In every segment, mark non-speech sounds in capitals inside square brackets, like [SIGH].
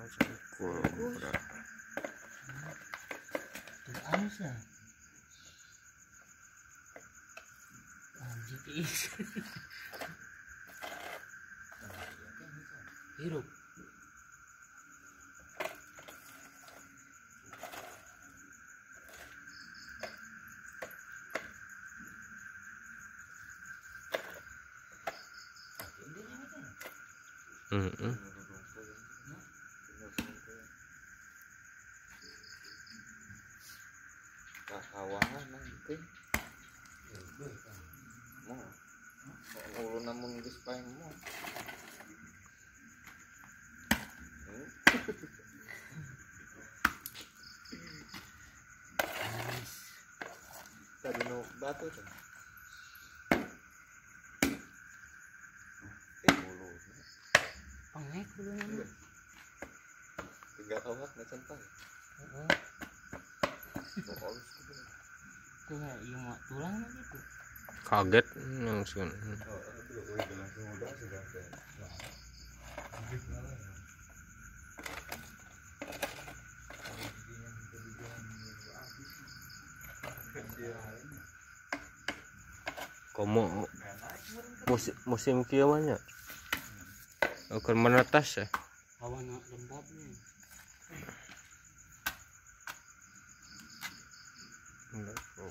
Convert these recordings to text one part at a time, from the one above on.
Sangkul berat. Halus ya. GPS. Hirup. Heeh. Kahawangan nanti mau ulu namun geus pae mau. Tadi nu batu tuh. Eh mulu. Pengek nama. tiga awak na santai Kaget langsung. Komo musim musim kieu mah nya. Akan menetas ya. Lembab nih. Barang tuh.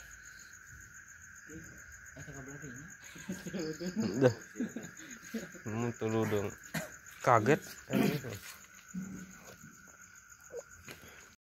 Dah. Kamu [LAUGHS] tulu dong. Kaget.